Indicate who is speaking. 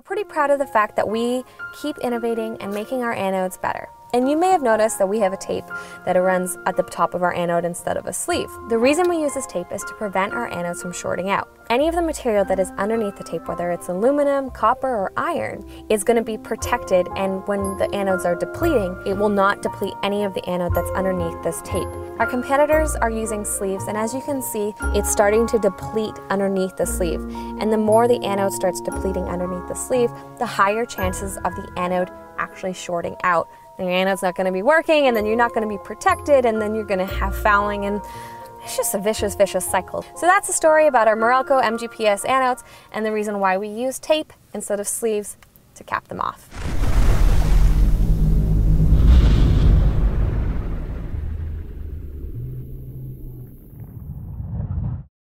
Speaker 1: We're pretty proud of the fact that we keep innovating and making our anodes better. And you may have noticed that we have a tape that runs at the top of our anode instead of a sleeve. The reason we use this tape is to prevent our anodes from shorting out. Any of the material that is underneath the tape, whether it's aluminum, copper, or iron, is going to be protected and when the anodes are depleting, it will not deplete any of the anode that's underneath this tape. Our competitors are using sleeves and as you can see, it's starting to deplete underneath the sleeve. And the more the anode starts depleting underneath the sleeve, the higher chances of the anode actually shorting out and your anode's not going to be working, and then you're not going to be protected, and then you're going to have fouling, and it's just a vicious, vicious cycle. So that's the story about our Marelco MGPS anodes and the reason why we use tape instead of sleeves to cap them off.